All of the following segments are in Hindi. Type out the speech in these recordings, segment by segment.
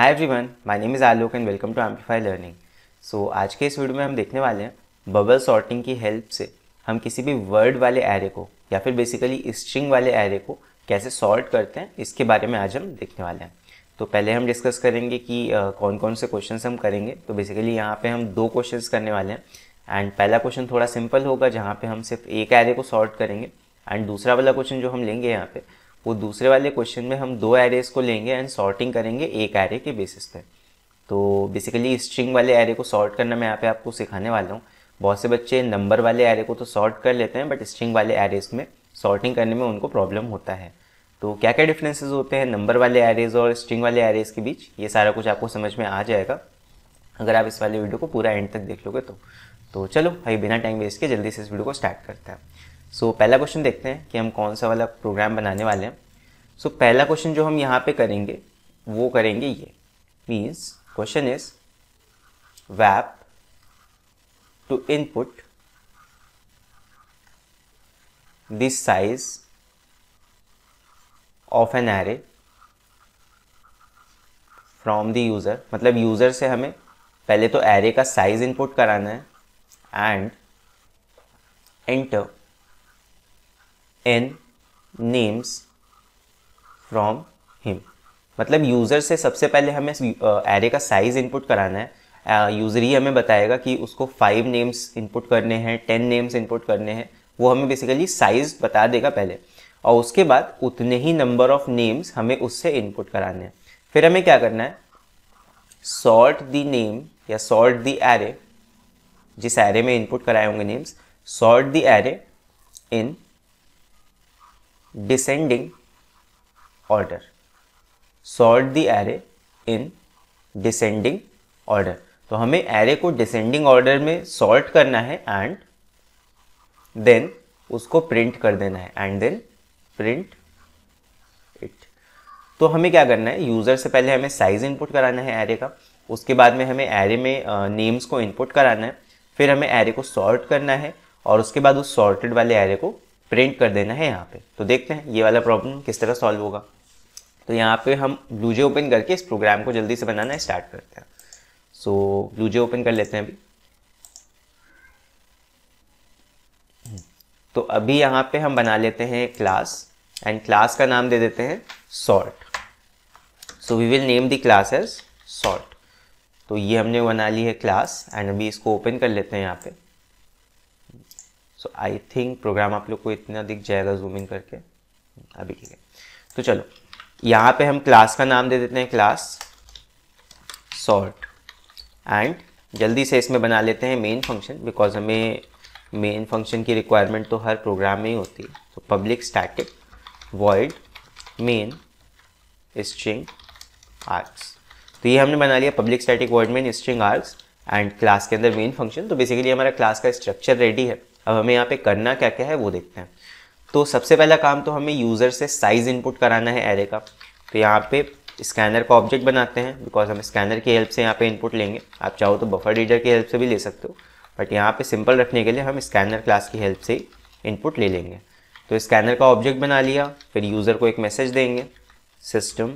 Hi everyone my name is Alok and welcome to amplify learning so आज के इस वीडियो में हम देखने वाले हैं बबल सॉर्टिंग की हेल्प से हम किसी भी वर्ड वाले एरे को या फिर बेसिकली स्ट्रिंग वाले एरे को कैसे सॉर्ट करते हैं, इसके बारे में आज हम देखने वाले हैं। तो पहले हम डिस्कस करेंगे कि कौन कौन से क्वेश्चन हम करेंगे। तो बेसिकली यहाँ पे हम दो क्वेश्चन करने वाले हैं। एंड पहला क्वेश्चन थोड़ा सिंपल होगा, जहाँ पे हम सिर्फ़ एक एरे को सॉर्ट करेंगे। एंड दूसरा वाला क्वेश्चन जो हम लेंगे यहाँ पे वो दूसरे वाले क्वेश्चन में हम दो एरेज को लेंगे एंड सॉर्टिंग करेंगे एक एरे के बेसिस पे। तो बेसिकली स्ट्रिंग वाले एरे को सॉर्ट करना मैं यहाँ पे आपको सिखाने वाला हूँ। बहुत से बच्चे नंबर वाले एरे को तो सॉर्ट कर लेते हैं बट स्ट्रिंग वाले एरेज में सॉर्टिंग करने में उनको प्रॉब्लम होता है। तो क्या क्या डिफरेंसेस होते हैं नंबर वाले एरेज और स्ट्रिंग वाले एरेज के बीच? ये सारा कुछ आपको समझ में आ जाएगा, अगर आप इस वाले वीडियो को पूरा एंड तक देख लोगे तो। तो चलो भाई बिना टाइम वेस्ट के जल्दी से इस वीडियो को स्टार्ट करते हैं। सो so, पहला क्वेश्चन देखते हैं कि हम कौन सा वाला प्रोग्राम बनाने वाले हैं। सो so, पहला क्वेश्चन जो हम यहाँ पे करेंगे वो करेंगे ये। Means question is वैप to input this size of an array from the user मतलब यूज़र से हमें पहले तो एरे का साइज़ इनपुट कराना है and enter N names from him मतलब यूज़र से सबसे पहले हमें एरे का साइज़ इनपुट कराना है। यूज़र ही हमें बताएगा कि उसको फाइव नेम्स इनपुट करने हैं टेन नेम्स इनपुट करने हैं। वो हमें बेसिकली साइज़ बता देगा पहले। और उसके बाद उतने ही नंबर ऑफ़ नेम्स हमें उससे इनपुट कराने हैं। फिर हमें क्या करना है? सॉर्ट द नेम या सॉर्ट द एरे जिस एरे में इनपुट कराए होंगे names sort the array in descending order sort the array in descending order तो हमें एरे को डिसेंडिंग ऑर्डर में सॉर्ट करना है एंड देन उसको प्रिंट कर देना है एंड देन प्रिंट इट तो हमें क्या करना है? यूज़र से पहले हमें साइज़ इनपुट कराना है एरे का. उसके बाद में हमें एरे में नेम्स को इनपुट कराना है. फिर हमें एरे को सॉर्ट करना है और उसके बाद उस सॉर्टेड वाले एरे को प्रिंट कर देना है यहाँ पे। तो देखते हैं ये वाला प्रॉब्लम किस तरह सॉल्व होगा। तो यहाँ पे हम ब्लूजे ओपन करके इस प्रोग्राम को जल्दी से बनाना स्टार्ट करते हैं। सो ब्लूजे ओपन कर लेते हैं अभी। तो अभी यहाँ पे हम बना लेते हैं क्लास एंड क्लास का नाम दे देते हैं sort so we will name the class as sort तो ये हमने बना ली है क्लास एंड अभी इसको ओपन कर लेते हैं यहाँ पे। सो आई थिंक प्रोग्राम आप लोग को इतना दिख जाएगा जूम इन करके। अभी ठीक है। तो चलो, यहाँ पे हम क्लास का नाम दे देते हैं क्लास सॉर्ट एंड जल्दी से इसमें बना लेते हैं मेन फ़ंक्शन बिकॉज़ हमें मेन फ़ंक्शन की रिक्वायरमेंट तो हर प्रोग्राम में ही होती है। तो public static void main string args तो ये हमने बना लिया public static void main string args and class के अंदर मेन फ़ंक्शन तो बेसिकली हमारा क्लास का स्ट्रक्चर रेडी है। अब हमें यहाँ पे करना क्या क्या है वो देखते हैं। तो सबसे पहला काम तो हमें यूज़र से साइज़ इनपुट कराना है एरे का। तो यहाँ पे स्कैनर का ऑब्जेक्ट बनाते हैं बिकॉज़ हम स्कैनर की हेल्प से यहाँ पे इनपुट लेंगे। आप चाहो तो बफर रीडर की हेल्प से भी ले सकते हो बट यहाँ पे सिंपल रखने के लिए हम स्कैनर क्लास की हेल्प से इनपुट ले लेंगे। तो स्कैनर का ऑब्जेक्ट बना लिया, फिर यूज़र को एक मैसेज देंगे system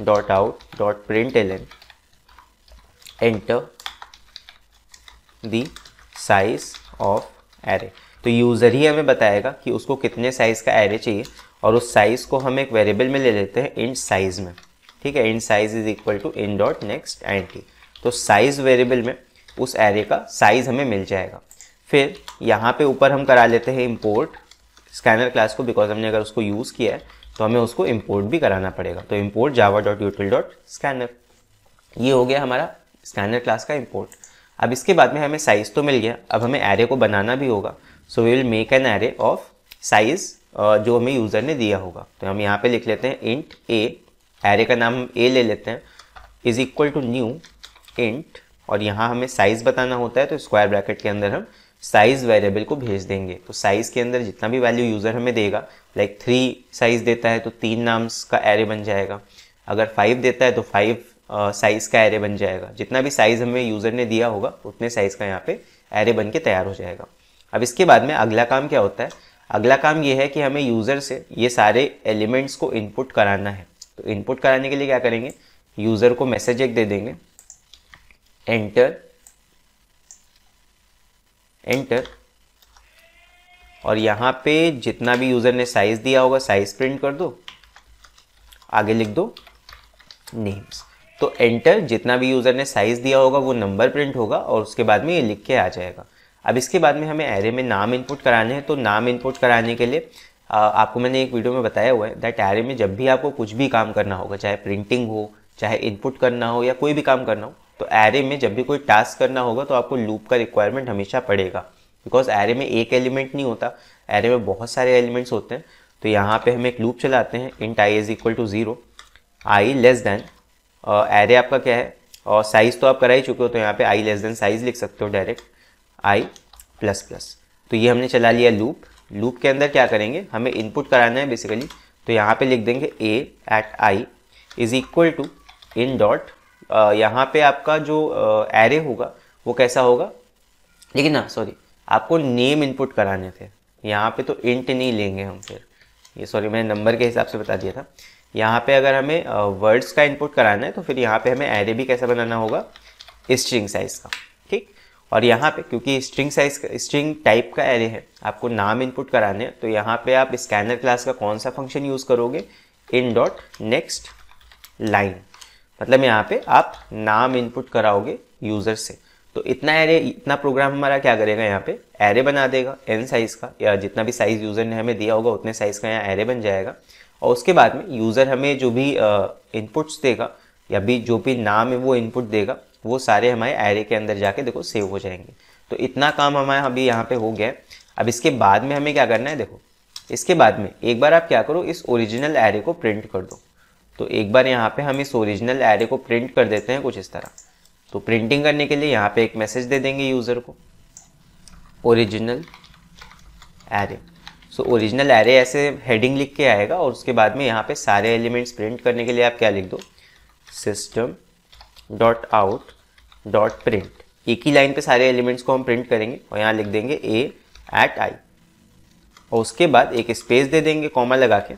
dot out dot print L N enter the size of array तो यूज़र ही हमें बताएगा कि उसको कितने साइज़ का एरे चाहिए और उस साइज़ को हम एक वेरिएबल में ले लेते हैं इन साइज़ में। ठीक है? In size is equal to in dot next int तो साइज़ वेरिएबल में उस एरे का साइज़ हमें मिल जाएगा। फिर यहाँ पे ऊपर हम करा लेते हैं इम्पोर्ट स्कैनर क्लास को बिकॉज़ हमने अगर उसको यूज़ किया है तो हमें उसको इम्पोर्ट भी कराना पड़ेगा। तो import Java dot util dot scanner ये हो गया हमारा स्कैनर क्लास का इम्पोर्ट अब इसके बाद में हमें साइज़ तो मिल गया। अब हमें एरे को बनाना भी होगा। So we will make an array of size जो हमें यूज़र ने दिया होगा। तो हम यहाँ पे लिख लेते हैं इंट ए एरे का नाम हम ए ले लेते हैं। Is equal to new int और यहाँ हमें साइज़ बताना होता है तो स्क्वायर ब्रैकेट के अंदर हम साइज़ वेरिएबल को भेज देंगे। तो साइज़ के अंदर जितना भी वैल्यू यूज़र हमें देगा लाइक थ्री साइज़ देता है तो तीन नाम्स का एरे बन जाएगा। अगर फाइव देता है तो फाइव साइज़ का एरे बन जाएगा। जितना भी साइज़ हमें यूज़र ने दिया होगा, उतने साइज़ का यहाँ पे एरे बन के तैयार हो जाएगा। अब इसके बाद में अगला काम क्या होता है? अगला काम ये है कि हमें यूज़र से ये सारे एलिमेंट्स को इनपुट कराना है। तो इनपुट कराने के लिए क्या करेंगे? यूज़र को मैसेज एक दे देंगे। एंटर एंटर और यहाँ पे जितना भी यूज़र ने साइज़ दिया होगा साइज़ प्रिंट कर दो। आगे लिख दो नेम्स तो एंटर जितना भी यूज़र ने साइज़ दिया होगा, वो नंबर प्रिंट होगा और उसके बाद में ये लिख के आ जाएगा। अब इसके बाद में हमें एरे में नाम इनपुट कराने हैं तो नाम इनपुट कराने के लिए आपको मैंने एक वीडियो में बताया हुआ है दैट एरे में जब भी आपको कुछ भी काम करना होगा, चाहे प्रिंटिंग हो, चाहे इनपुट करना हो या कोई भी काम करना हो तो एरे में जब भी कोई टास्क करना होगा तो आपको लूप का रिक्वायरमेंट हमेशा पड़ेगा। बिकॉज़ एरे में एक एलिमेंट नहीं होता एरे में बहुत सारे एलिमेंट्स होते हैं तो यहाँ पे हम एक लूप चलाते हैं int I is equal to zero I less than array आपका क्या है? और साइज़ तो आप करा ही चुके हो तो यहाँ पे आई लेस देन साइज़ लिख सकते हो डायरेक्ट आई प्लस प्लस तो ये हमने चला लिया लूप लूप के अंदर क्या करेंगे? हमें इनपुट कराना है बेसिकली तो यहाँ पे लिख देंगे A at I is equal to in dot यहाँ पे आपका जो एरे uh, होगा वो कैसा होगा? लेकिन ना सॉरी आपको नेम इनपुट कराने थे. यहाँ पे तो इंट नहीं लेंगे हम फिर. ये सॉरी मैंने नंबर के हिसाब से बता दिया था. यहाँ पे अगर हमें वर्ड्स का इनपुट कराना है तो फिर यहाँ पे हमें एरे भी कैसा बनाना होगा? स्ट्रिंग साइज़ का, ठीक? और यहाँ पे, क्योंकि स्ट्रिंग साइज़ का स्ट्रिंग टाइप का एरे है, आपको नाम इनपुट कराने हैं तो यहाँ पे आप स्कैनर क्लास का कौन सा फ़ंक्शन यूज़ करोगे? इन डॉट नेक्स्ट लाइन मतलब यहाँ पे आप नाम इनपुट कराओगे यूज़र से। तो इतना एरे इतना प्रोग्राम हमारा क्या करेगा यहाँ पे? एरे बना देगा एन साइज़ का, या जितना भी साइज़ यूज़र ने हमें दिया होगा, उतने साइज़ का यहाँ एरे बन जाएगा। और उसके बाद में यूज़र हमें जो भी इनपुट्स देगा, या भी जो भी नाम है वो इनपुट देगा, वो सारे हमारे एरे के अंदर जाके देखो सेव हो जाएँगे। तो इतना काम हमारा अभी यहाँ पे हो गया अब इसके बाद में हमें क्या करना है देखो, इसके बाद में एक बार आप क्या करो, इस ओरिजिनल एरे को प्रिंट कर दो। तो एक बार यहाँ पे हम इस ओरिजिनल एरे को प्रिंट कर देते हैं कुछ इस तरह। तो प्रिंटिंग करने के लिए यहाँ पे एक मैसेज दे देंगे यूज़र को original array so original array ऐसे हेडिंग लिख के आएगा और उसके बाद में यहाँ पे सारे एलिमेंट्स प्रिंट करने के लिए आप क्या लिख दो? System dot out dot print एक ही लाइन पे सारे एलिमेंट्स को हम प्रिंट करेंगे और यहाँ लिख देंगे ए एट आई और उसके बाद एक स्पेस दे देंगे कॉमा लगा के।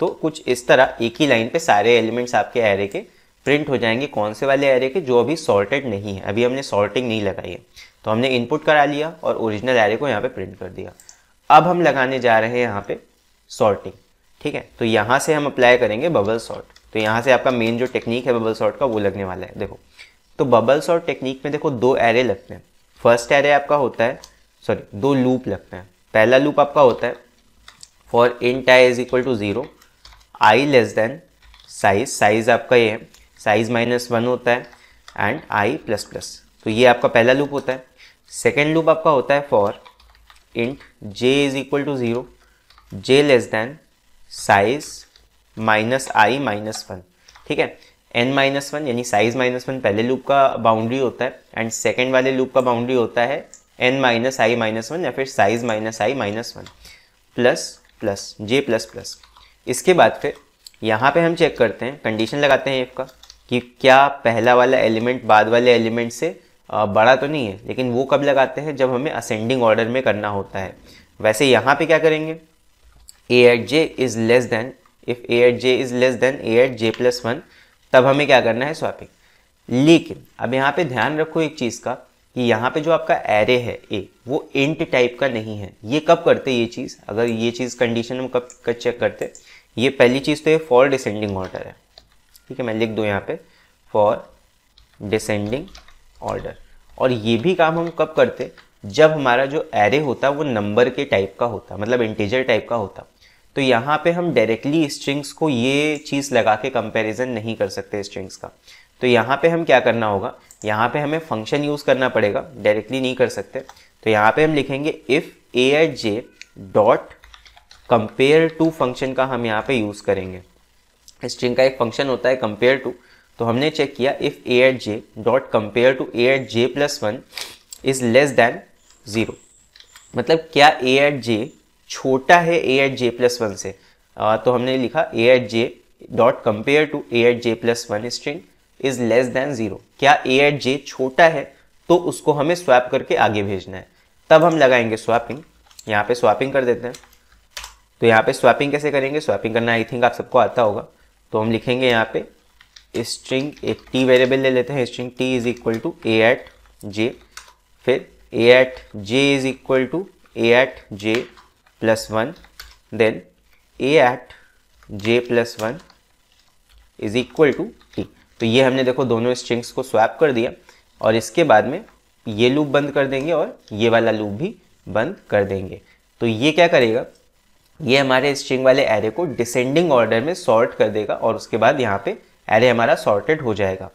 तो कुछ इस तरह एक ही लाइन पे सारे एलिमेंट्स आपके एरे के प्रिंट हो जाएँगे। कौन से वाले एरे के? जो अभी सॉर्टेड नहीं है। अभी हमने सॉर्टिंग नहीं लगाई है। तो हमने इनपुट करा लिया और ओरिजिनल एरे को यहाँ पे प्रिंट कर दिया। अब हम लगाने जा रहे हैं यहाँ पे सॉर्टिंग ठीक है? तो यहाँ से हम अप्लाई करेंगे बबल सॉर्ट तो यहाँ से आपका मेन जो टेक्निक है बबल सॉर्ट का वो लगने वाला है, देखो। तो बबल सॉर्ट टेक्निक में देखो दो एरे लगते हैं। फ़र्स्ट एरे आपका होता है सॉरी दो लूप लगते हैं। पहला लूप आपका होता है for int I is equal to zero I less than size size आपका ये है साइज़ माइनस वन होता है एंड आई प्लस प्लस तो ये आपका पहला लूप होता है। सेकेंड लूप आपका होता है for int J is equal to zero J less than size minus I minus one ठीक है? एन माइनस वन यानी साइज़ माइनस वन पहले लूप का बाउंड्री होता है एंड सेकेंड वाले लूप का बाउंड्री होता है N minus I minus one या फिर size minus I minus one plus plus J plus plus इसके बाद फिर यहाँ पे हम चेक करते हैं कंडीशन लगाते हैं इफ़ का कि क्या पहला वाला एलिमेंट बाद वाले एलिमेंट से बड़ा तो नहीं है, लेकिन वो कब लगाते हैं? जब हमें असेंडिंग ऑर्डर में करना होता है। वैसे यहाँ पे क्या करेंगे? A at J is less than if A at J is less than A at J plus one तब हमें क्या करना है? स्वैपिंग लेकिन, अब यहाँ पे ध्यान रखो एक चीज़ का, कि यहाँ पे जो आपका एरे है ए वो इंट टाइप का नहीं है। ये कब करते ये चीज़? अगर ये चीज़ कंडीशन हम कब चेक करते? ये पहली चीज़ तो ये फॉर डिसेंडिंग ऑर्डर है। ठीक है, मैं लिख दूँ यहाँ पे फॉर डिसेंडिंग ऑर्डर और ये भी काम हम कब करते? जब हमारा जो एरे होता, वो नंबर के टाइप का होता मतलब इंटीजर टाइप का होता। तो यहाँ पे हम डायरेक्टली स्ट्रिंग्स को ये चीज़ लगा के कंपेरिजन नहीं कर सकते स्ट्रिंग्स का। तो यहाँ पे हम क्या करना होगा? यहाँ पे हमें फ़ंक्शन यूज़ करना पड़ेगा डायरेक्टली नहीं कर सकते। तो यहाँ पे हम लिखेंगे if A at J dot compare to function का हम यहाँ पे यूज़ करेंगे। स्ट्रिंग का एक फ़ंक्शन होता है कंपेयर टू तो हमने चेक किया if A at J dot compare to A at J plus one is less than zero मतलब क्या ए एट जे छोटा है A at J plus one से? आ, तो हमने लिखा A at J dot compare to A at J plus one string is less than zero क्या ए एट जे छोटा है? तो उसको हमें स्वैप करके आगे भेजना है। तब हम लगाएँगे स्वैपिंग यहाँ पे स्वैपिंग कर देते हैं। तो यहाँ पे स्वैपिंग कैसे करेंगे? स्वैपिंग करना आई थिंक आप सबको आता होगा। तो हम लिखेंगे यहाँ पे स्ट्रिंग एक टी वेरिएबल ले लेते हैं string T is equal to A at J फिर A at J is equal to A at J plus one then A at J plus one is equal to T तो ये हमने देखो दोनों स्ट्रिंग्स को स्वैप कर दिया, और इसके बाद में ये लूप बंद कर देंगे और ये वाला लूप भी बंद कर देंगे। तो ये क्या करेगा? ये हमारे स्ट्रिंग वाले एरे को डिसेंडिंग ऑर्डर में सॉर्ट कर देगा, और उसके बाद यहाँ पे एरे हमारा सॉर्टेड हो जाएगा।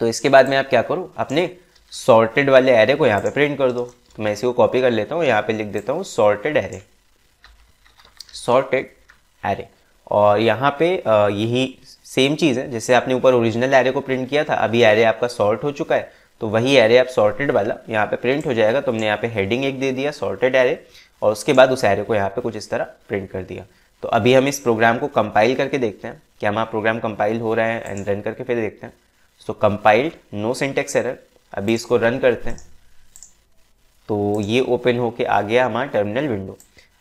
तो इसके बाद में आप क्या करो? अपने सॉर्टेड वाले एरे को यहाँ पे प्रिंट कर दो। तो मैं इसी को कॉपी कर लेता हूँ, यहाँ पे लिख देता हूँ सॉर्टेड एरे सॉर्टेड एरे और यहाँ पे यही सेम चीज़ है, जैसे आपने ऊपर ओरिजिनल एरे को प्रिंट किया था, अभी एरे आपका सॉर्ट हो चुका है तो वही एरे आप सॉर्टेड वाला यहाँ पे प्रिंट हो जाएगा। तो हमने यहाँ पे हेडिंग एक दे दिया सॉर्टेड एरे और उसके बाद उस एरे को यहाँ पे कुछ इस तरह प्रिंट कर दिया। तो अभी हम इस प्रोग्राम को कंपाइल करके देखते हैं। कि हमारा प्रोग्राम कंपाइल हो रहा है एंड रन करके फिर देखते हैं। So compiled no syntax error अभी इसको रन करते हैं। तो ये ओपन होके आ गया हमारा टर्मिनल विंडो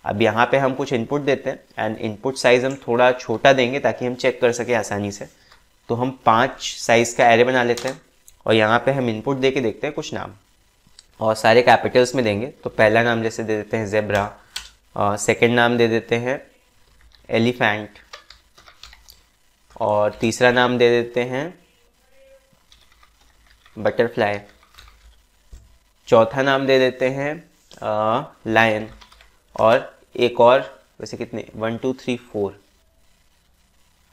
अब यहाँ पे हम कुछ इनपुट देते हैं एंड इनपुट साइज़ हम थोड़ा छोटा देंगे ताकि हम चेक कर सके आसानी से। तो हम पाँच साइज़ का एरे बना लेते हैं और यहाँ पे हम इनपुट दे के देखते हैं कुछ नाम। और सारे कैपिटल्स में देंगे। तो पहला नाम जैसे दे देते हैं जेब्रा सेकंड नाम दे देते हैं एलिफेंट और तीसरा नाम दे देते हैं बटरफ्लाई। चौथा नाम दे देते हैं लायन। और एक और, वैसे कितने, one, two, three, four.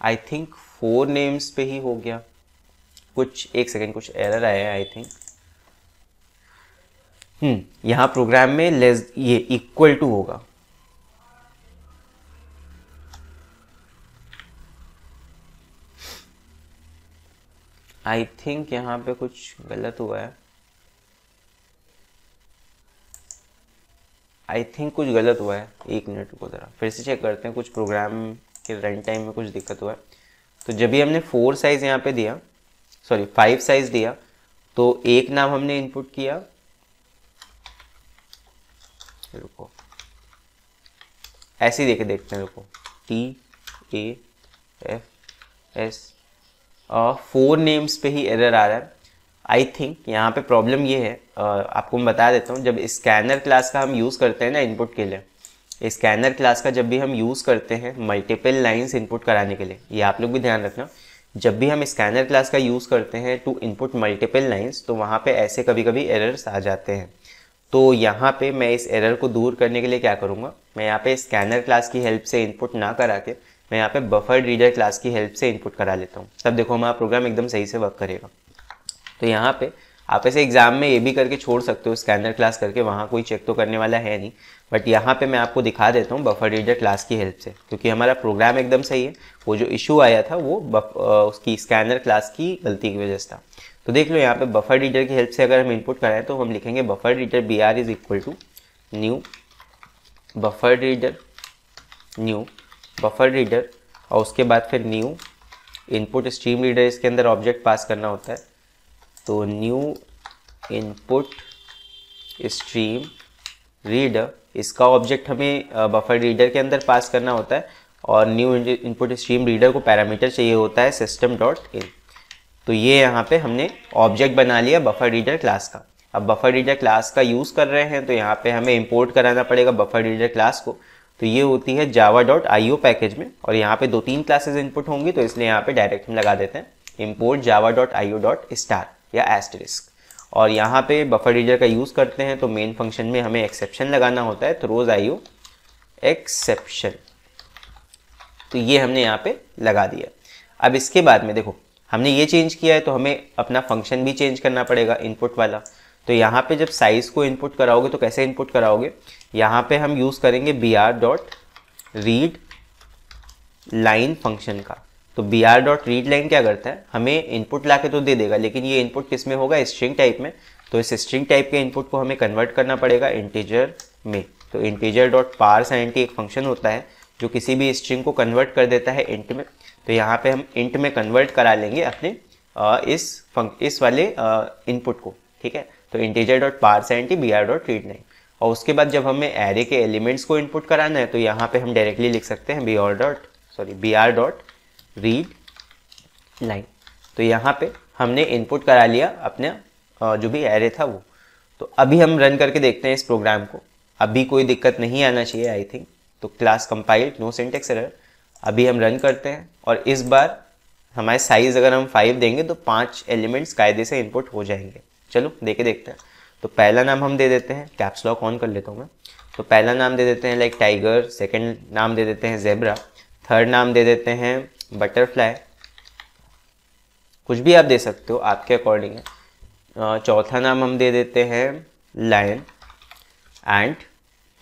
I think four names पे ही हो गया। कुछ, एक सेकेंड, कुछ एरर आया आई थिंक। हम्म यहाँ प्रोग्राम में लेस, ये इक्वल टू होगा। आई थिंक यहाँ पे कुछ गलत हुआ है। आई थिंक कुछ गलत हुआ है। एक मिनट को ज़रा। फिर से चेक करते हैं कुछ प्रोग्राम के रन टाइम में कुछ दिक्कत हुआ है। तो जब भी हमने फोर साइज़ यहाँ पे दिया सॉरी फाइव साइज़ दिया तो एक नाम हमने इनपुट किया। रुको। ऐसे ही देखे, देखते हैं, रुको। T A F S four names पे ही एरर आ रहा है। आई थिंक यहाँ पे प्रॉब्लम ये है। uh, आपको मैं बता देता हूँ जब स्कैनर क्लास का हम यूज़ करते हैं ना इनपुट के लिए स्कैनर क्लास का जब भी हम यूज़ करते हैं मल्टीपल लाइंस इनपुट कराने के लिए ये आप लोग भी ध्यान रखना जब भी हम स्कैनर क्लास का यूज़ करते हैं टू इनपुट मल्टीपल लाइंस तो वहाँ पे ऐसे कभी कभी एरर्स आ जाते हैं। तो यहाँ पे मैं इस एरर को दूर करने के लिए क्या करूँगा? मैं यहाँ पे स्कैनर क्लास की हेल्प से इनपुट ना करा के मैं यहाँ पे बफर रीडर क्लास की हेल्प से इनपुट करा लेता हूँ। तब देखो हमारा प्रोग्राम एकदम सही से वर्क करेगा। तो यहाँ पे आप ऐसे एग्ज़ाम में ये भी करके छोड़ सकते हो स्कैनर क्लास करके वहाँ कोई चेक तो करने वाला है नहीं। बट यहाँ पे मैं आपको दिखा देता हूँ बफर रीडर क्लास की हेल्प से। क्योंकि हमारा प्रोग्राम एकदम सही है। वो जो इशू आया था वो बफ, उसकी स्कैनर क्लास की गलती की वजह से था। तो देख लो यहाँ पे बफर रीडर की हेल्प से अगर हम इनपुट कराएँ तो हम लिखेंगे buffer reader B R is equal to new buffer reader new buffer reader और उसके बाद फिर न्यू इनपुट स्ट्रीम रीडर इसके अंदर ऑब्जेक्ट पास करना होता है। तो न्यू इनपुट स्ट्रीम रीडर इसका ऑब्जेक्ट हमें बफर रीडर के अंदर पास करना होता है और न्यू इनपुट स्ट्रीम रीडर को पैरामीटर चाहिए होता है सिस्टम डॉट इन तो ये यहाँ पे हमने ऑब्जेक्ट बना लिया बफर रीडर क्लास का। अब बफर रीडर क्लास का यूज़ कर रहे हैं तो यहाँ पे हमें इंपोर्ट कराना पड़ेगा बफर रीडर क्लास को। तो ये होती है जावा डॉट आई पैकेज में, और यहाँ पे दो तीन क्लासेस इनपुट होंगी तो इसलिए यहाँ पे डायरेक्ट हम लगा देते हैं import Java dot I dot star या एस्टरिस्क और यहाँ पे बफर रीडर का यूज़ करते हैं तो मेन फ़ंक्शन में हमें एक्सेप्शन लगाना होता है थ्रोज आई एक्सेप्शन तो ये हमने यहाँ पे लगा दिया। अब इसके बाद में देखो, हमने ये चेंज किया है तो हमें अपना फ़ंक्शन भी चेंज करना पड़ेगा इनपुट वाला। तो यहाँ पे जब साइज़ को इनपुट कराओगे तो कैसे इनपुट कराओगे? यहाँ पे हम यूज़ करेंगे B R dot read line function का। तो B R dot read line क्या करता है? हमें इनपुट ला के तो दे देगा, लेकिन ये इनपुट किसमें होगा? स्ट्रिंग टाइप में। तो इस स्ट्रिंग टाइप के इनपुट को हमें कन्वर्ट करना पड़ेगा इंटीजर में। तो इंटीजर डॉट पार्स एंड एक फ़ंक्शन होता है, जो किसी भी स्ट्रिंग को कन्वर्ट कर देता है इंट में। तो यहाँ पे हम इंट में कन्वर्ट करा लेंगे अपने इस फंक इस वाले इनपुट को, ठीक है? तो integer dot parse int B R dot read line और उसके बाद जब हमें एरे के एलिमेंट्स को इनपुट कराना है तो यहाँ पे हम डायरेक्टली लिख सकते हैं B R dot sorry B R dot read line तो यहाँ पे हमने इनपुट करा लिया अपने जो भी एरे था वो। तो अभी हम रन करके देखते हैं इस प्रोग्राम को। अभी कोई दिक्कत नहीं आना चाहिए आई थिंक तो class compiled no syntax error अभी हम रन करते हैं। और इस बार हमारे साइज़ अगर हम फाइव देंगे तो पाँच एलिमेंट्स कायदे से इनपुट हो जाएँगे। चलो, देखे देखते हैं। तो पहला नाम हम दे देते हैं कैप्स लॉक ऑन कर लेता हूँ मैं। तो पहला नाम दे देते हैं लाइक टाइगर सेकंड नाम दे देते हैं जेबरा थर्ड नाम दे देते हैं बटरफ्लाई कुछ भी आप दे सकते हो, आपके अकॉर्डिंग है। चौथा नाम हम दे देते हैं लायन एंड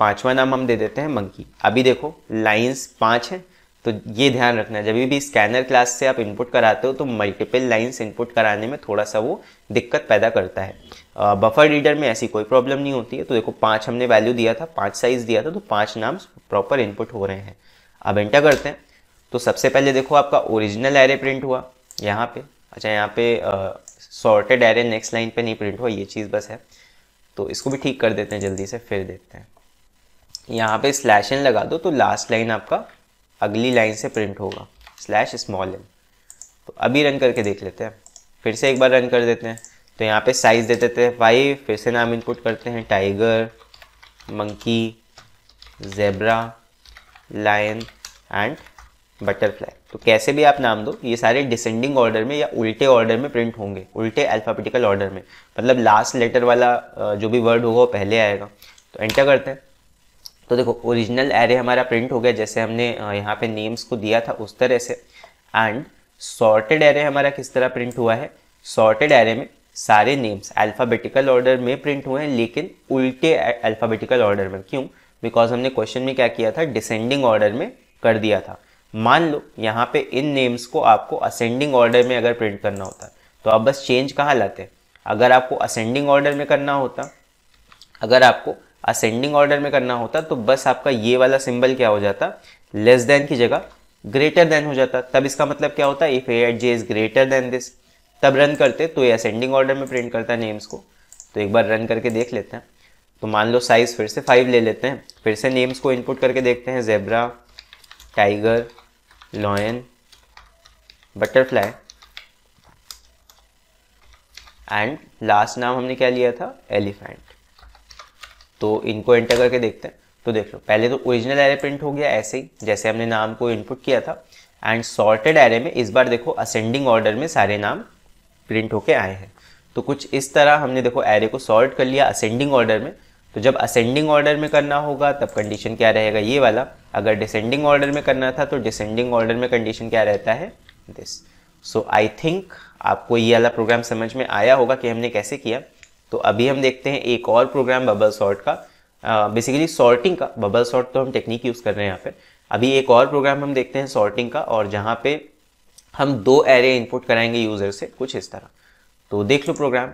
पांचवा नाम हम दे देते हैं मंकी अभी देखो लाइंस पाँच हैं। तो ये ध्यान रखना है। जब भी स्कैनर क्लास से आप इनपुट कराते हो तो मल्टीपल लाइंस इनपुट कराने में थोड़ा सा वो दिक्कत पैदा करता है। बफर रीडर में ऐसी कोई प्रॉब्लम नहीं होती है। तो देखो, पाँच हमने वैल्यू दिया था, पाँच साइज़ दिया था तो पाँच नाम प्रॉपर इनपुट हो रहे हैं। अब एंटर करते हैं। तो सबसे पहले देखो, आपका ओरिजिनल एरे प्रिंट हुआ यहाँ पे। अच्छा यहाँ पे सॉर्टेड एरे नेक्स्ट लाइन पे नहीं प्रिंट हुआ, ये चीज़ बस है। तो इसको भी ठीक कर देते हैं, जल्दी से फिर देखते हैं। यहाँ पे स्लैश एन लगा दो तो लास्ट लाइन आपका अगली लाइन से प्रिंट होगा स्लैश स्मॉल एन तो अभी रन करके देख लेते हैं। फिर से एक बार रन कर देते हैं। तो यहाँ पे साइज़ दे देते हैं फाइव फिर से नाम इनपुट करते हैं tiger monkey zebra lion and butterfly तो कैसे भी आप नाम दो, ये सारे डिसेंडिंग ऑर्डर में या उल्टे ऑर्डर में प्रिंट होंगे, उल्टे अल्फ़ाबेटिकल ऑर्डर में। मतलब लास्ट लेटर वाला जो भी वर्ड होगा वो पहले आएगा। तो एंटर करते हैं। तो देखो ओरिजिनल एरे हमारा प्रिंट हो गया, जैसे हमने यहाँ पे नेम्स को दिया था उस तरह से। एंड सॉर्टेड एरे हमारा किस तरह प्रिंट हुआ है? सॉर्टेड एरे में सारे नेम्स अल्फ़ाबेटिकल ऑर्डर में प्रिंट हुए हैं, लेकिन उल्टे अल्फ़ाबेटिकल ऑर्डर में। क्यों? बिकॉज़ हमने क्वेश्चन में क्या किया था? डिसेंडिंग ऑर्डर में कर दिया था। मान लो, यहाँ पे इन नेम्स को आपको असेंडिंग ऑर्डर में अगर प्रिंट करना होता तो आप बस चेंज कहाँ लाते? अगर आपको असेंडिंग ऑर्डर में करना होता, अगर आपको असेंडिंग ऑर्डर में करना होता तो बस आपका ये वाला सिंबल क्या हो जाता? लेस देन की जगह ग्रेटर देन हो जाता। तब इसका मतलब क्या होता? If A at J is greater than this तब रन करते तो ये असेंडिंग ऑर्डर में प्रिंट करता है नेम्स को। तो एक बार रन करके देख लेते हैं। तो मान लो साइज़ फिर से फाइव ले लेते हैं। फिर से नेम्स को इनपुट करके देखते हैं। Zebra tiger lion butterfly and last नाम हमने क्या लिया था? एलिफेंट तो इनको एंटर करके देखते हैं। तो देख लो, पहले तो ओरिजिनल एरे प्रिंट हो गया ऐसे ही, जैसे हमने नाम को इनपुट किया था एंड सॉर्टेड एरे में इस बार देखो असेंडिंग ऑर्डर में सारे नाम प्रिंट होके आए हैं। तो कुछ इस तरह हमने देखो एरे को सॉर्ट कर लिया असेंडिंग ऑर्डर में। तो जब असेंडिंग ऑर्डर में करना होगा, तब कंडीशन क्या रहेगा? ये वाला, अगर डिसेंडिंग ऑर्डर में करना था तो डिसेंडिंग ऑर्डर में कंडीशन क्या रहता है? दिस सो आई थिंक आपको ये वाला प्रोग्राम समझ में आया होगा कि हमने कैसे किया। तो अभी हम देखते हैं एक और प्रोग्राम बबल सॉर्ट का। बेसिकली सॉर्टिंग का। बबल सॉर्ट तो हम टेक्निक यूज़ कर रहे हैं यहाँ पे। अभी एक और प्रोग्राम हम देखते हैं सॉर्टिंग का और जहाँ पे हम दो एरे इनपुट कराएँगे यूज़र से, कुछ इस तरह। तो देख लो प्रोग्राम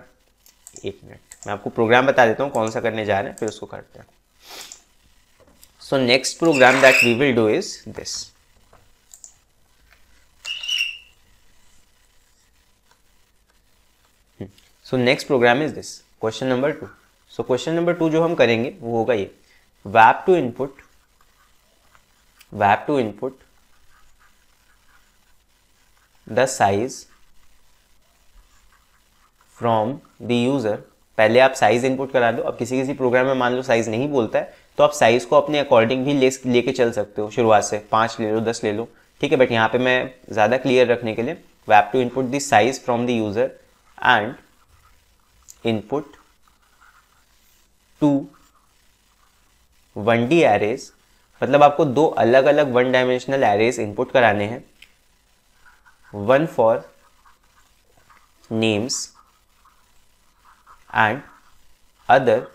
एक मिनट मैं आपको प्रोग्राम बता देता हूँ कौन सा करने जा रहे हैं, फिर उसको करते हैं। So next programme that we will do is this so next programme is this question number two. So question number two जो हम करेंगे, वो होगा ये। वैप to input वैप to input the size from the user पहले आप साइज़ इनपुट करा दो। अब किसी किसी प्रोग्राम में मान लो साइज़ नहीं बोलता है तो आप साइज़ को अपने अकॉर्डिंग भी ले, लेके चल सकते हो। शुरुआत से पाँच ले लो, दस ले लो। ठीक है बट यहाँ पे मैं ज़्यादा क्लियर रखने के लिए वैप to input the size from the user and input two one D arrays मतलब आपको दो अलग अलग वन डायमेंशनल एरेज इनपुट कराने हैं। One for names and other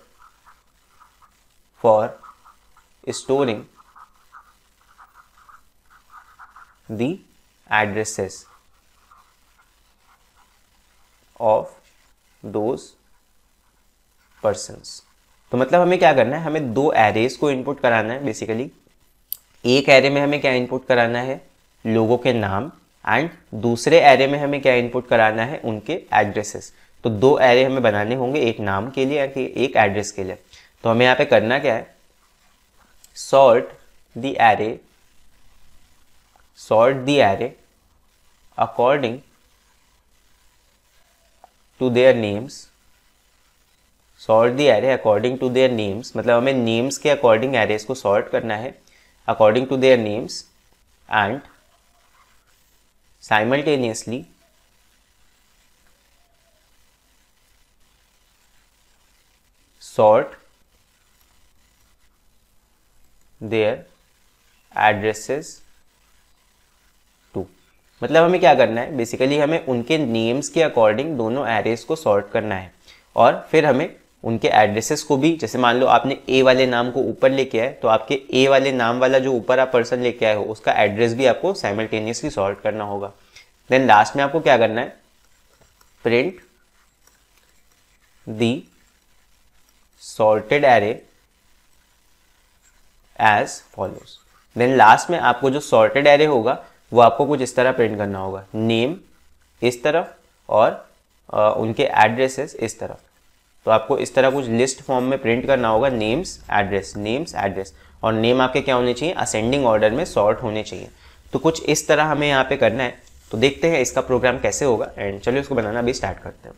for storing the addresses of those persons तो मतलब हमें क्या करना है? हमें दो एरेज को इनपुट कराना है बेसिकली एक एरे में हमें क्या इनपुट कराना है? लोगों के नाम एंड दूसरे एरे में हमें क्या इनपुट कराना है? उनके एड्रेसेस तो दो एरे हमें बनाने होंगे, एक नाम के लिए एक एड्रेस के लिए. तो हमें यहाँ पे करना क्या है? Sort the array sort the array according to their names sort the array according to their names मतलब हमें नेम्स के अकॉर्डिंग एरेज को सॉर्ट करना है according to their names and simultaneously sort their addresses to. मतलब हमें क्या करना है? बेसिकली हमें उनके नेम्स के अकॉर्डिंग दोनों एरेज को सॉर्ट करना है और फिर हमें उनके एड्रेसेस को भी जैसे मान लो आपने ए वाले नाम को ऊपर लेके आए तो आपके ए वाले नाम वाला जो ऊपर आप पर्सन लेके आए हो उसका एड्रेस भी आपको साइमल्टेनियसली सॉर्ट करना होगा। देन लास्ट में आपको क्या करना है? Print the sorted array as follows. Then last में आपको जो सॉर्टेड एरे होगा वो आपको कुछ इस तरह प्रिंट करना होगा। नेम इस तरफ़ और आ, उनके एड्रेसेस इस तरफ़। तो आपको इस तरह कुछ लिस्ट फॉर्म में प्रिंट करना होगा नेम्स एड्रेस नेम्स एड्रेस और नेम आपके क्या होने चाहिए? असेंडिंग ऑर्डर में सॉर्ट होने चाहिए। तो कुछ इस तरह हमें यहाँ पे करना है। तो देखते हैं इसका प्रोग्राम कैसे होगा। एंड चलिए उसको बनाना अभी स्टार्ट करते हैं।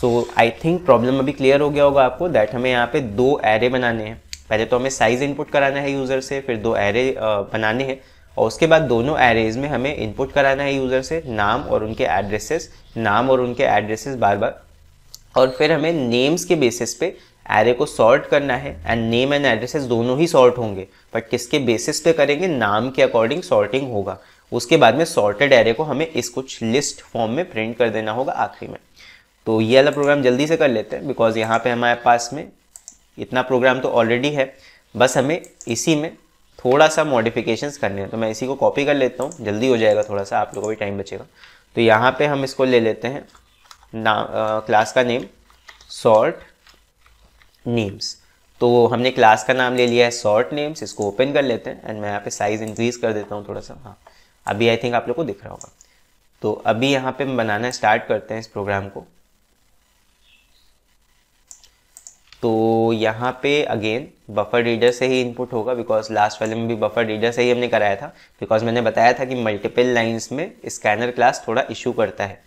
सो आई थिंक प्रॉब्लम अभी क्लियर हो गया होगा आपको दैट हमें यहाँ पे दो एरे बनाने हैं। पहले तो हमें साइज़ इनपुट कराना है यूज़र से, फिर दो एरे बनाने हैं। और उसके बाद दोनों एरेज में हमें इनपुट कराना है यूज़र से, नाम और उनके एड्रेसेस नाम और उनके एड्रेसेस बार बार। और फिर हमें नेम्स के बेसिस पे एरे को सॉर्ट करना है एंड नेम एंड एड्रेसेस दोनों ही सॉर्ट होंगे। बट किसके बेसिस पे करेंगे? नाम के अकॉर्डिंग सॉर्टिंग होगा। उसके बाद में सॉर्टेड एरे को हमें इस कुछ लिस्ट फॉर्म में प्रिंट कर देना होगा आखिरी में। तो ये वाला प्रोग्राम जल्दी से कर लेते हैं बिकॉज़ यहाँ पे हमारे पास में इतना प्रोग्राम तो ऑलरेडी है। बस हमें इसी में थोड़ा सा मॉडिफिकेशंस करने हैं। तो मैं इसी को कॉपी कर लेता हूँ। जल्दी हो जाएगा थोड़ा सा, आप लोगों को भी टाइम बचेगा। तो यहाँ पे हम इसको ले लेते हैं। ना क्लास का नेम सॉर्ट नेम्स तो हमने क्लास का नाम ले लिया है सॉर्ट नेम्स इसको ओपन कर लेते हैं एंड मैं यहाँ पे साइज़ इंक्रीज़ कर देता हूँ थोड़ा सा। हाँ अभी आई थिंक आप लोग को दिख रहा होगा। तो अभी यहाँ पे हम बनाना स्टार्ट करते हैं इस प्रोग्राम को। तो यहाँ पे अगेन बफर रीडर से ही इनपुट होगा बिकॉज़ लास्ट वाले में भी बफर रीडर से ही हमने कराया था। बिकॉज़ मैंने बताया था कि मल्टीपल लाइंस में स्कैनर क्लास थोड़ा इशू करता है।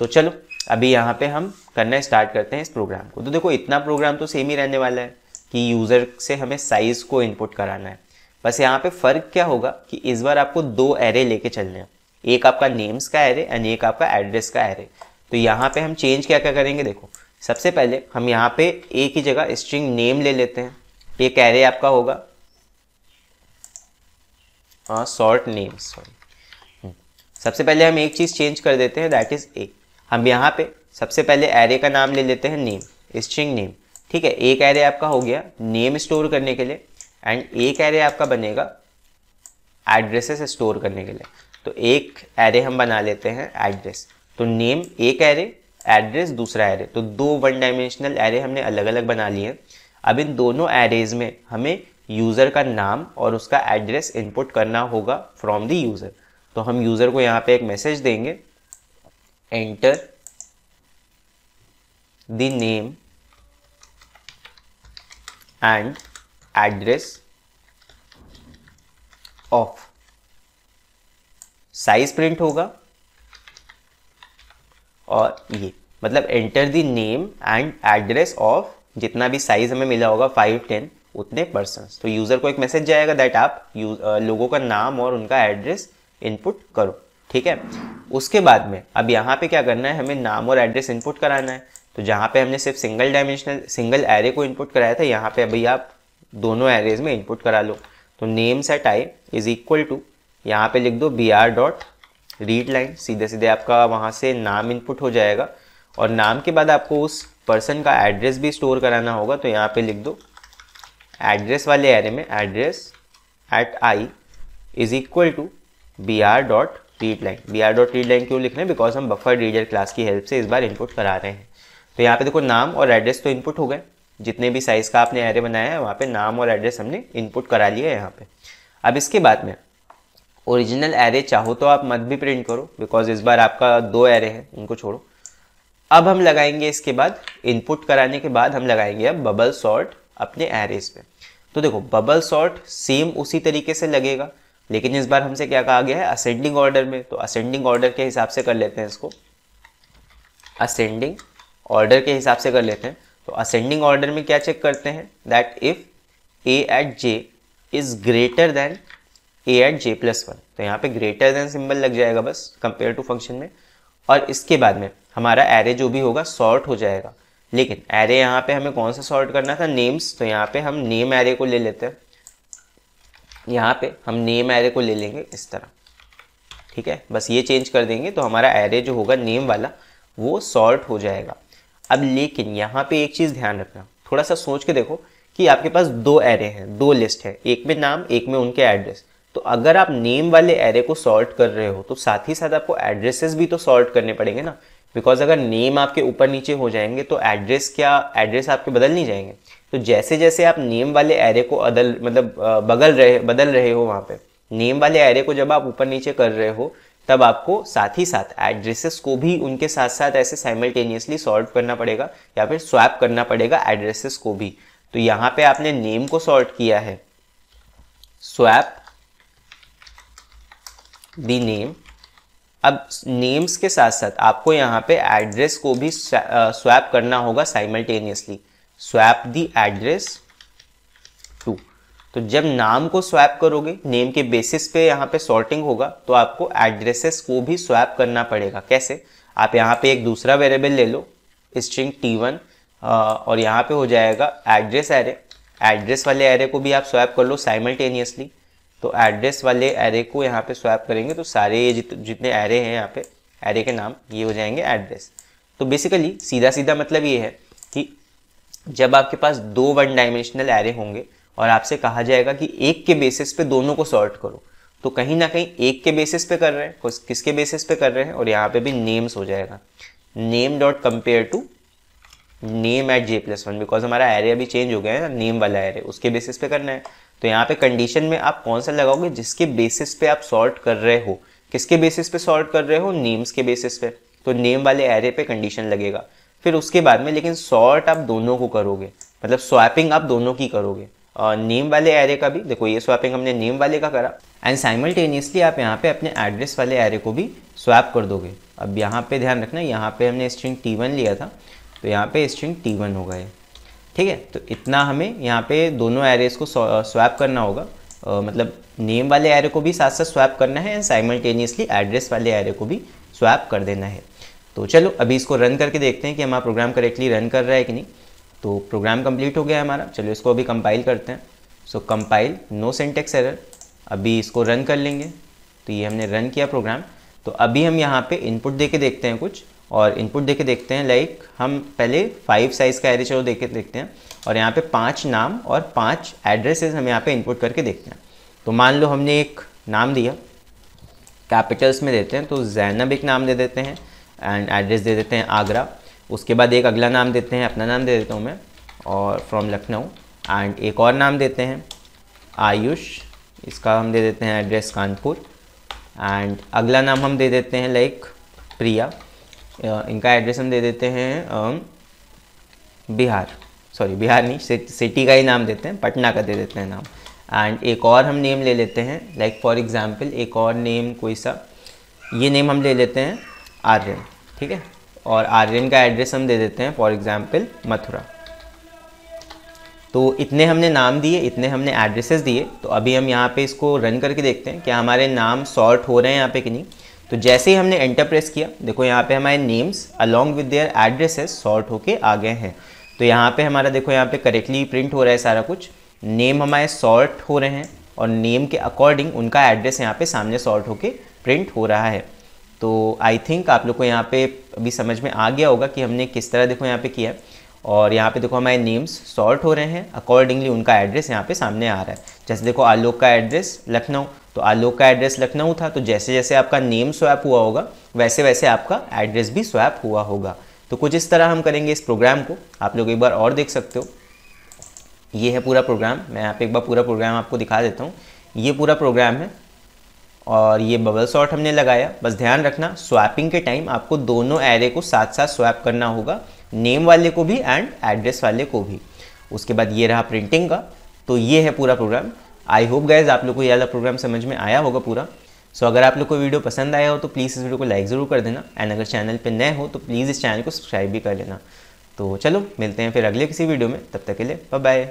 तो चलो अभी यहाँ पे हम करना स्टार्ट करते हैं इस प्रोग्राम को। तो देखो, इतना प्रोग्राम तो सेम ही रहने वाला है कि यूज़र से हमें साइज़ को इनपुट कराना है। बस यहाँ पे फ़र्क क्या होगा कि इस बार आपको दो एरे लेके चलने हैं। एक आपका नेम्स का एरे एंड एक आपका एड्रेस का एरे तो यहाँ पे हम चेंज क्या क्या करेंगे देखो। सबसे पहले हम यहाँ पे एक ही जगह स्ट्रिंग नेम ले लेते हैं। एक एरे आपका होगा। सॉर्ट नेम सॉरी सबसे पहले हम एक चीज़ चेंज कर देते हैं दैट इज़ ए हम यहाँ पे सबसे पहले एरे का नाम ले लेते हैं नेम स्ट्रिंग नेम ठीक है, एक एरे आपका हो गया नेम स्टोर करने के लिए एंड एक एरे आपका बनेगा एड्रेसेस स्टोर करने के लिए. तो एक एरे हम बना लेते हैं एड्रेस तो नेम एक एरे एड्रेस दूसरा एरे तो दो वन डायमेंशनल एरे हमने अलग अलग बना लिए अब इन दोनों एरेज में हमें यूज़र का नाम और उसका एड्रेस इनपुट करना होगा फ्रॉम द यूज़र तो हम यूज़र को यहाँ पे एक मैसेज देंगे. Enter the name and address of size print होगा और ये मतलब enter the name and address of जितना भी साइज़ हमें मिला होगा फाइव टेन उतने पर्सन तो यूज़र को एक मैसेज जाएगा दैट आप लोगों का नाम और उनका एड्रेस इनपुट करो। ठीक है? उसके बाद में, अब यहाँ पे क्या करना है? हमें नाम और एड्रेस इनपुट कराना है। तो जहाँ पे हमने सिर्फ़ सिंगल डायमेंशनल सिंगल एरे को इनपुट कराया था, यहाँ पे अभी आप दोनों एरेज में इनपुट करा लो। तो name at I is equal to यहाँ पे लिख दो B R dot read line सीधे सीधे आपका वहाँ से नाम इनपुट हो जाएगा। और नाम के बाद आपको उस पर्सन का एड्रेस भी स्टोर कराना होगा। तो यहाँ पे लिख दो एड्रेस वाले एरे में address at I is equal to B R dot read line B R dot read line क्यों लिख रहे हैं? बिकॉज़ हम बफर रीडर क्लास की हेल्प से इस बार इनपुट करा रहे हैं। तो यहाँ पे देखो नाम और एड्रेस तो इनपुट हो गए। जितने भी साइज़ का आपने एरे बनाया है, वहाँ पे नाम और एड्रेस हमने इनपुट करा लिया है यहाँ पे। अब इसके बाद में ओरिजिनल एरे चाहो तो आप मत भी प्रिंट करो बिकॉज़ इस बार आपका दो एरे हैं, उनको छोड़ो। अब हम लगाएँगे इसके बाद इनपुट कराने के बाद हम लगाएँगे अब बबल सॉर्ट अपने एरेज पे। तो देखो बबल सॉर्ट सेम उसी तरीके से लगेगा। लेकिन इस बार हमसे क्या कहा गया है? असेंडिंग ऑर्डर में। तो असेंडिंग ऑर्डर के हिसाब से कर लेते हैं इसको। असेंडिंग ऑर्डर के हिसाब से कर लेते हैं। तो असेंडिंग ऑर्डर में क्या चेक करते हैं? That if A at J is greater than A at J plus one तो यहाँ पे ग्रेटर देन सिंबल लग जाएगा बस कंपेयर टू फ़ंक्शन में। और इसके बाद में हमारा एरे जो भी होगा सॉर्ट हो जाएगा। लेकिन एरे यहाँ पे हमें कौन सा सॉर्ट करना था? नेम्स तो यहाँ पे हम नेम एरे को ले लेते हैं। यहाँ पे हम नेम एरे को ले लेंगे इस तरह। ठीक है? बस ये चेंज कर देंगे तो हमारा एरे जो होगा नेम वाला, वो सॉर्ट हो जाएगा। अब लेकिन यहाँ पे एक चीज़ ध्यान रखना। थोड़ा सा सोच के देखो कि आपके पास दो एरे हैं, दो लिस्ट है, एक में नाम, एक में उनके एड्रेस तो अगर आप नेम वाले एरे को सॉर्ट कर रहे हो तो साथ ही साथ आपको एड्रेसेस भी तो सॉर्ट करने पड़ेंगे ना। बिकॉज़ अगर नेम आपके ऊपर नीचे हो जाएँगे तो एड्रेस क्या एड्रेस आपके बदल नहीं जाएँगे। तो जैसे जैसे आप नेम वाले एरे को अदल मतलब बगल रहे, बदल रहे हो वहाँ पे, नेम वाले एरे को जब आप ऊपर नीचे कर रहे हो, तब आपको साथ ही साथ एड्रेसेस को भी उनके साथ साथ ऐसे साइमल्टेनियसली सॉर्ट करना पड़ेगा, या फिर स्वैप करना पड़ेगा एड्रेसेस को भी। तो यहाँ पे आपने नेम को सॉर्ट किया है। Swap the name. अब नेम्स के साथ साथ आपको यहाँ पे एड्रेस को भी स्वैप करना होगा simultaneously swap the address too तो जब नाम को स्वैप करोगे नेम के बेसिस पे यहाँ पे सॉर्टिंग होगा तो आपको एड्रेसेस को भी स्वैप करना पड़ेगा। कैसे? आप यहाँ पे एक दूसरा वेरिएबल ले लो स्ट्रिंग टी वन और यहाँ पे हो जाएगा एड्रेस एरे एड्रेस वाले एरे को भी आप स्वैप कर लो साइमल्टेनियसली तो एड्रेस वाले एरे को यहाँ पे स्वैप करेंगे तो सारे ये जित, जितने एरे हैं यहाँ पे एरे के नाम ये हो जाएँगे एड्रेस तो बेसिकली सीधा सीधा मतलब ये है जब आपके पास दो वन डायमेंशनल एरे होंगे और आपसे कहा जाएगा कि एक के बेसिस पे दोनों को सॉर्ट करो तो कहीं ना कहीं एक के बेसिस पे कर रहे हैं किसके बेसिस पे कर रहे हैं, और यहाँ पे भी नेम्स हो जाएगा। Name dot compare to name at J plus one because हमारा एरे अभी चेंज हो गया है ना नेम वाला एरे उसके बेसिस पे करना है। तो यहाँ पे कंडीशन में आप कौन सा लगाओगे, जिसके बेसिस पे आप सॉर्ट कर रहे हो, किसके बेसिस पे सॉर्ट कर रहे हो नेम्स के बेसिस पे। तो नेम वाले एरे पे कंडीशन लगेगा। फिर उसके बाद में लेकिन सॉर्ट आप दोनों को करोगे। मतलब स्वैपिंग आप दोनों की करोगे। नेम वाले एरे का भी देखो ये स्वैपिंग हमने नेम वाले का करा। एंड साइमल्टेनियसली आप यहाँ पे अपने एड्रेस वाले एरे को भी स्वैप कर दोगे। अब यहाँ पे ध्यान रखना यहाँ पे हमने स्ट्रिंग टी वन लिया था तो यहाँ पे स्ट्रिंग टी वन हो गए ठीक है? तो इतना हमें यहाँ पे दोनों एरेज को स्वैप करना होगा। आ, मतलब नेम वाले एरे को भी साथ साथ स्वैप करना है एंड साइमल्टेनियसली एड्रेस वाले एरे को भी स्वैप कर देना है। तो चलो, अभी इसको रन करके देखते हैं कि हमारा प्रोग्राम करेक्टली रन कर रहा है कि नहीं। तो प्रोग्राम कंप्लीट हो गया हमारा। चलो, इसको अभी कंपाइल करते हैं। So compile no syntax error अभी इसको रन कर लेंगे। तो ये हमने रन किया प्रोग्राम तो अभी हम यहाँ पे इनपुट दे के देखते हैं कुछ। और इनपुट देके देखते हैं लाइक हम पहले फाइव साइज़ का एरे चलो देख के देखते हैं। और यहाँ पे पाँच नाम और पाँच एड्रेसेस हम यहाँ पे इनपुट करके देखते हैं। तो मान लो, हमने एक नाम दिया। कैपिटल्स में देते हैं तो जैनब एक नाम दे देते हैं। एंड एड्रेस दे देते हैं आगरा। उसके बाद एक अगला नाम देते हैं, अपना नाम दे देता हूँ मैं, और फ्रॉम लखनऊ एंड एक और नाम देते हैं, आयुष। इसका हम दे देते हैं एड्रेस कानपुर। एंड अगला नाम हम दे देते हैं लाइक प्रिया। इनका एड्रेस हम दे देते हैं बिहार। सॉरी बिहार नहीं, सिटी का ही नाम देते हैं, पटना का दे देते हैं नाम। एंड एक और हम नेम ले लेते हैं लाइक फॉर एग्जांपल एक और नेम कोई सा। ये नेम हम ले लेते हैं आर्यन, ठीक है? और आर्यन का एड्रेस हम दे देते हैं फॉर एग्जांपल मथुरा। तो इतने हमने नाम दिए, इतने हमने एड्रेसेस दिए तो अभी हम यहाँ पे इसको रन करके देखते हैं, क्या हमारे नाम सॉर्ट हो रहे हैं यहाँ पे कि नहीं। तो जैसे ही हमने एंटर प्रेस किया, देखो यहाँ पे हमारे names along with their addresses sort होके आ गए हैं। तो यहाँ पे हमारा देखो यहाँ पे करेक्टली प्रिंट हो रहा है सारा कुछ। नेम हमारे सॉर्ट हो रहे हैं, और नेम के अकॉर्डिंग उनका एड्रेस यहाँ पे सामने सॉर्ट होके प्रिंट हो रहा है। तो आई थिंक आप लोग को यहाँ पे अभी समझ में आ गया होगा कि हमने किस तरह देखो यहाँ पे किया और यहाँ पे देखो हमारे नेम्स सॉर्ट हो रहे हैं। अकॉर्डिंगली उनका एड्रेस यहाँ पे सामने आ रहा है। जैसे देखो आलोक का एड्रेस लखनऊ। तो आलोक का एड्रेस लखनऊ था। तो जैसे जैसे आपका नेम स्वैप हुआ होगा, वैसे वैसे आपका एड्रेस भी स्वैप हुआ होगा। तो कुछ इस तरह हम करेंगे इस प्रोग्राम को। आप लोग एक बार और देख सकते हो। ये है पूरा प्रोग्राम मैं यहाँ पे एक बार पूरा प्रोग्राम आपको दिखा देता हूँ। ये पूरा प्रोग्राम है। और ये बबल शॉट हमने लगाया। बस ध्यान रखना स्वैपिंग के टाइम आपको दोनों एरे को साथ साथ स्वैप करना होगा नेम वाले को भी एंड एड्रेस वाले को भी। उसके बाद ये रहा प्रिंटिंग का। तो ये है पूरा प्रोग्राम आई होप गैज़ आप लोग को ये वाला प्रोग्राम समझ में आया होगा पूरा। सो so, अगर आप लोग को वीडियो पसंद आया हो तो प्लीज़ इस वीडियो को लाइक ज़रूर कर देना। एंड अगर चैनल पर नए हो तो प्लीज़ इस चैनल को सब्सक्राइब भी कर लेना। तो चलो मिलते हैं फिर अगले किसी वीडियो में। तब तक के लिए बाय